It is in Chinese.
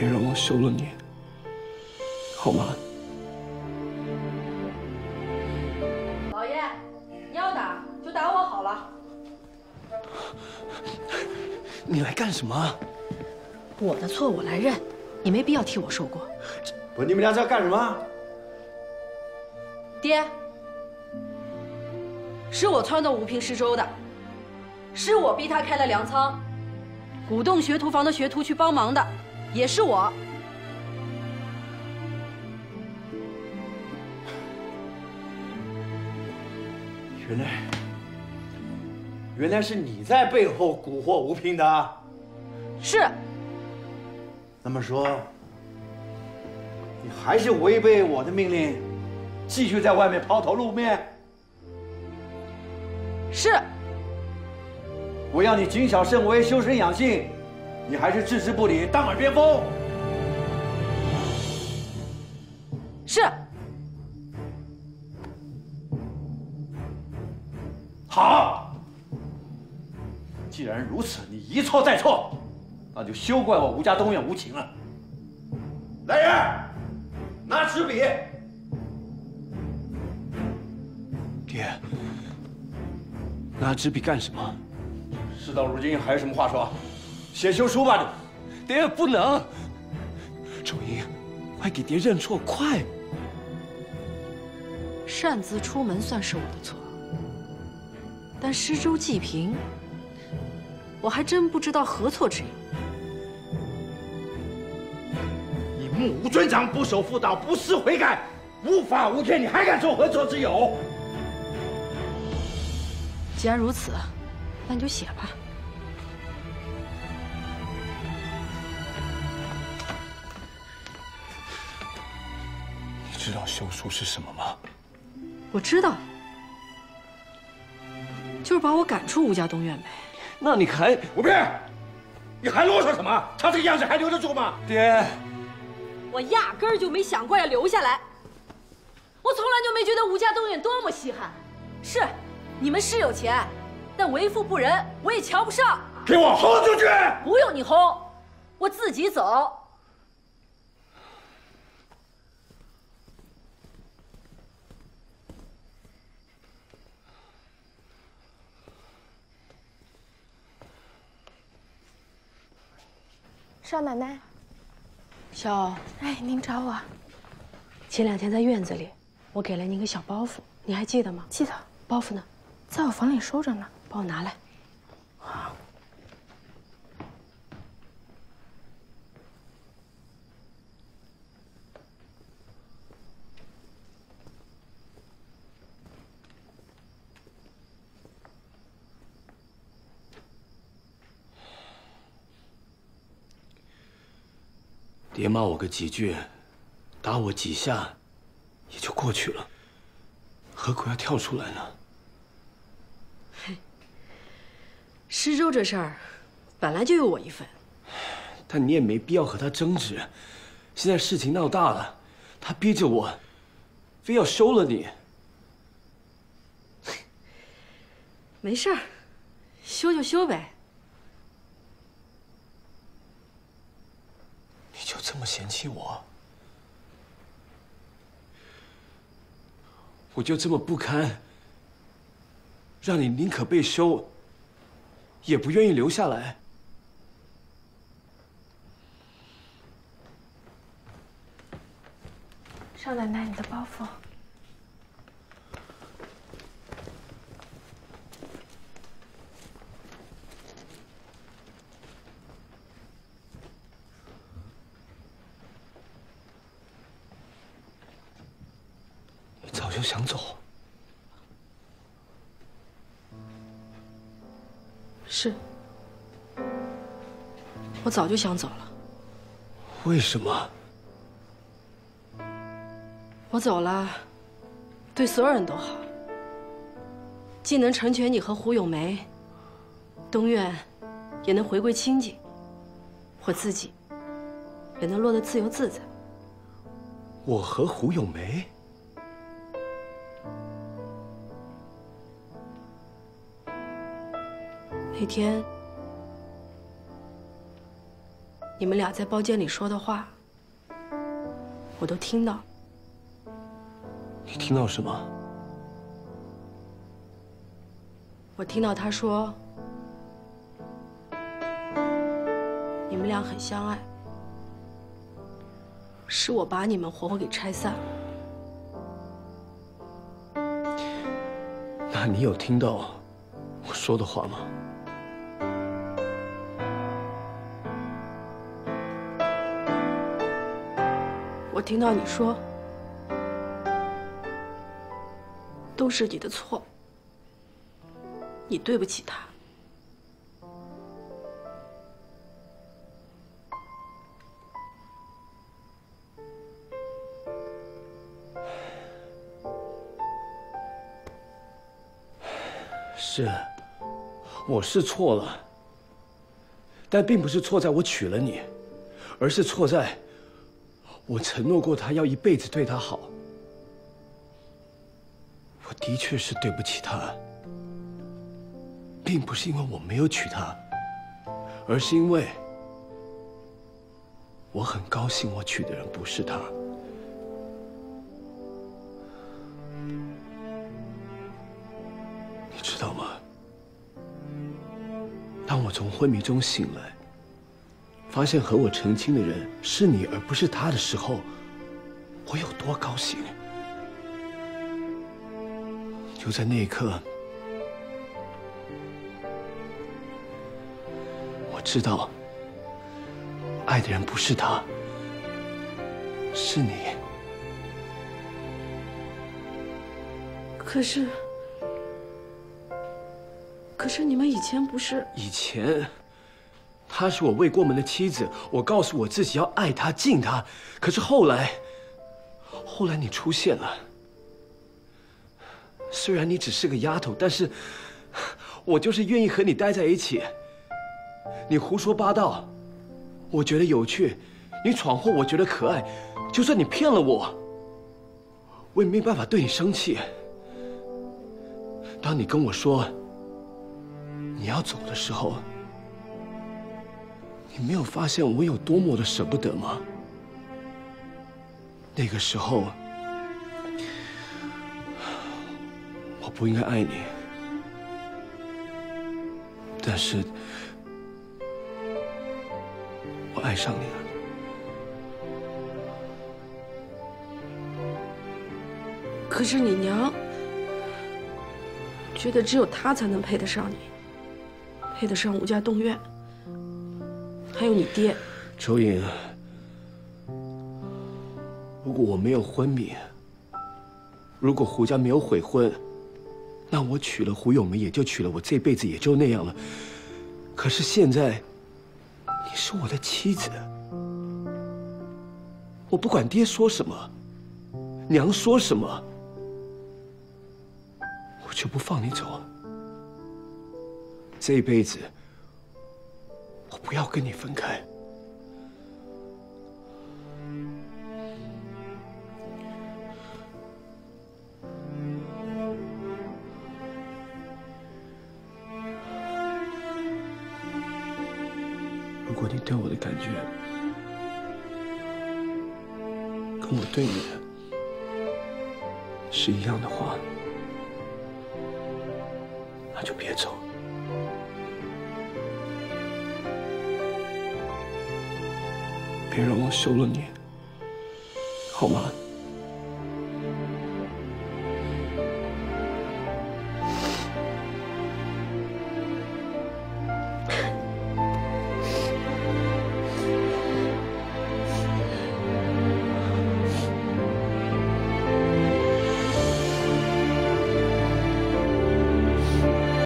别让我休了你，好吗？老爷，你要打就打我好了。你来干什么？我的错我来认，你没必要替我受过。不，你们俩在干什么？爹，是我撺掇吴平施粥的，是我逼他开了粮仓，鼓动学徒房的学徒去帮忙的，也是我。原来，原来是你在背后蛊惑吴平的。是。那么说，你还是违背我的命令，继续在外面抛头露面？是。我要你谨小慎微、修身养性，你还是置之不理、当耳边风？是。好，既然如此，你一错再错，那就休怪我吴家东院无情了。来人，拿纸笔。爹，拿纸笔干什么？事到如今，还有什么话说？写休书吧，你。爹，不能。周英，快给爹认错，快！擅自出门算是我的错。但施粥济贫，我还真不知道何错之有。你目无尊长，不守妇道，不思悔改，无法无天，你还敢说何错之有？既然如此，那你就写吧。知道休书是什么吗？我知道。就是把我赶出吴家东院呗。那你还吴平，你还啰嗦什么？他这个样子还留得住吗？爹，我压根儿就没想过要留下来。我从来就没觉得吴家东院多么稀罕。是，你们是有钱，但为富不仁，我也瞧不上。给我轰出去！不用你轰，我自己走。少奶奶，小，哎，您找我。前两天在院子里，我给了您个小包袱，你还记得吗？记得。包袱呢？在我房里收着呢。帮我拿来。爹骂我个几句，打我几下，也就过去了，何苦要跳出来呢？嘿，施粥这事儿，本来就有我一份。但你也没必要和他争执。现在事情闹大了，他逼着我，非要收了你。没事儿，休就修呗。你就这么嫌弃我？我就这么不堪，让你宁可被休，也不愿意留下来？少奶奶，你的包袱。早就想走，是，我早就想走了。为什么？我走了，对所有人都好，既能成全你和胡咏梅，东院也能回归清静，我自己也能落得自由自在。我和胡咏梅？那天，你们俩在包间里说的话，我都听到。你听到什么？我听到他说，你们俩很相爱，是我把你们活活给拆散了。那你有听到我说的话吗？我听到你说，都是你的错，你对不起他。是，我是错了，但并不是错在我娶了你，而是错在我承诺过他要一辈子对他好。我的确是对不起他，并不是因为我没有娶她，而是因为我很高兴我娶的人不是他。你知道吗？当我从昏迷中醒来，发现和我成亲的人是你而不是他的时候，我有多高兴！就在那一刻，我知道，爱的人不是他，是你。可是，可是你们以前不是？以前，她是我未过门的妻子，我告诉我自己要爱她、敬她。可是后来，后来你出现了。虽然你只是个丫头，但是，我就是愿意和你待在一起。你胡说八道，我觉得有趣；你闯祸，我觉得可爱。就算你骗了我，我也没办法对你生气。当你跟我说你要走的时候，你没有发现我有多么的舍不得吗？那个时候，我不应该爱你，但是我爱上你了。可是你娘觉得只有他才能配得上你，配得上吴家东院，还有你爹。周莹，如果我没有昏迷，如果胡家没有悔婚，那我娶了胡永梅也就娶了，我这辈子也就那样了。可是现在，你是我的妻子，我不管爹说什么，娘说什么，我就不放你走。这一辈子，不要跟你分开。如果你对我的感觉跟我对你的是一样的话，那就别走。别让我休了你，好吗？